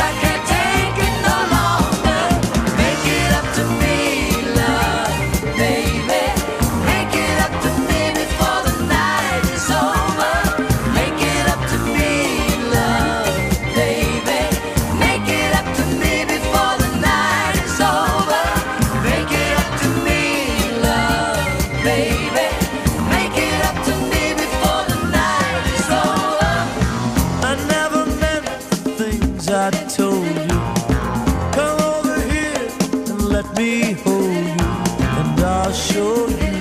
I behold you, and I'll show you.